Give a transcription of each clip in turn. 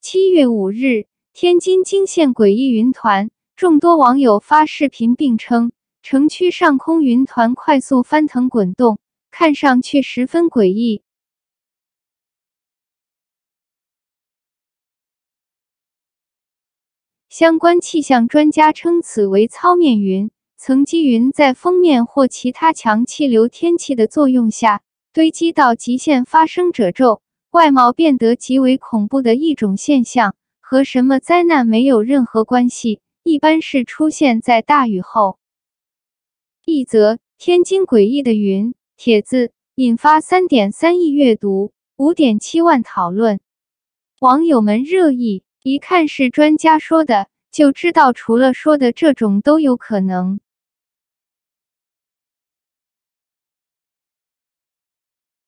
七月五日，天津惊现诡异云团，众多网友发视频并称，城区上空云团快速翻腾滚动，看上去十分诡异。相关气象专家称，此为糙面云，层积云在锋面或其他强气流天气的作用下，堆积到极限发生褶皱。外貌变得极为恐怖的一种现象，和什么灾难没有任何关系，一般是出现在大雨后。一则天津诡异的云帖子引发三点三亿阅读，五点七万讨论，网友们热议。一看是专家说的，就知道除了说的这种都有可能。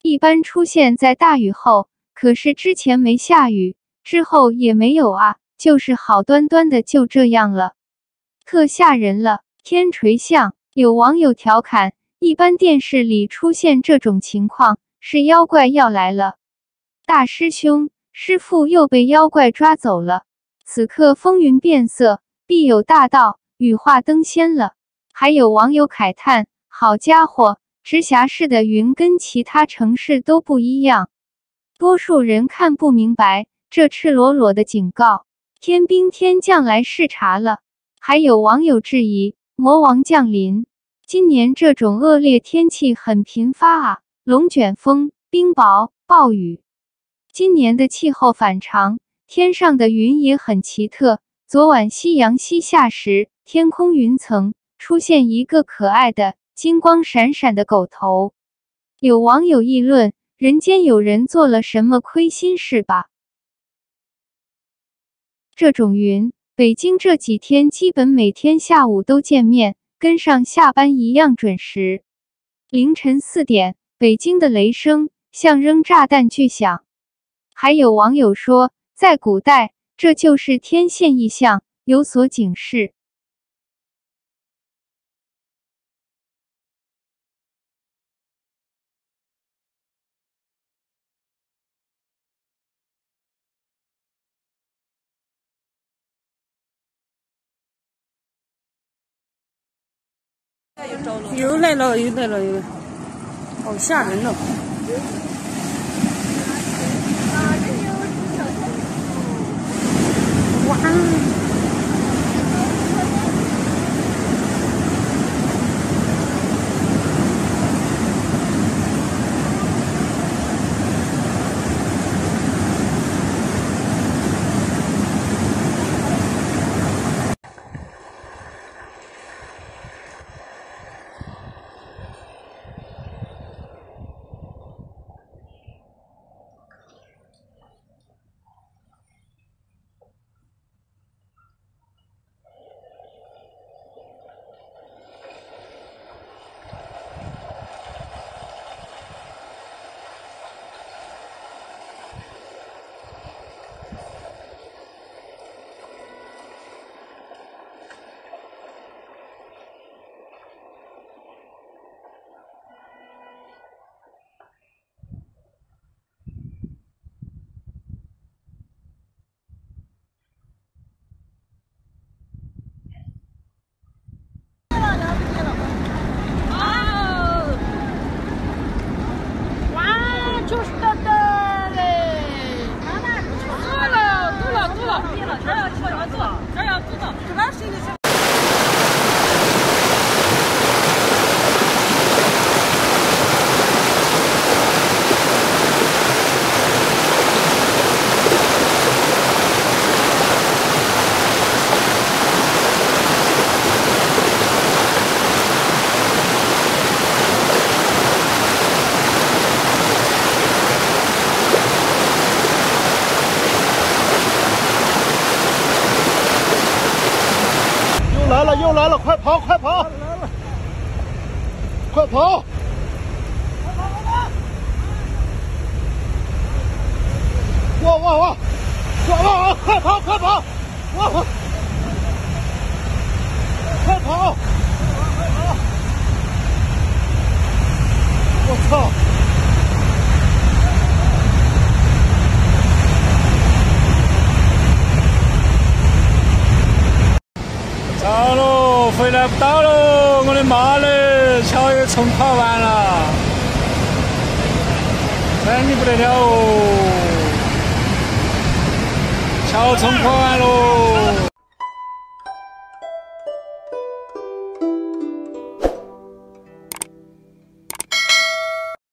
一般出现在大雨后。可是之前没下雨，之后也没有啊，就是好端端的就这样了，特吓人了。天垂象，有网友调侃，一般电视里出现这种情况，是妖怪要来了。大师兄，师傅又被妖怪抓走了。此刻风云变色，必有大道，羽化登仙了。还有网友慨叹：好家伙，直辖市的云跟其他城市都不一样。多数人看不明白这赤裸裸的警告，天兵天将来视察了。还有网友质疑魔王降临，今年这种恶劣天气很频发啊，龙卷风、冰雹、暴雨。今年的气候反常，天上的云也很奇特。昨晚夕阳西下时，天空云层出现一个可爱的金光闪闪的狗头。有网友议论。人间有人做了什么亏心事吧？这种云，北京这几天基本每天下午都见面，跟上下班一样准时。凌晨四点，北京的雷声像扔炸弹巨响。还有网友说，在古代，这就是天现异象，有所警示。又来了，又来了，又，好吓人了。哇！来了，又来了，快跑，快跑，快跑！快跑，快跑！哇哇哇！抓了啊！快跑，快跑！哇！快跑！快跑！快跑！我操！到喽，回来不到喽！我的妈嘞，桥也冲垮完了，真你不得了哦！桥冲垮完喽！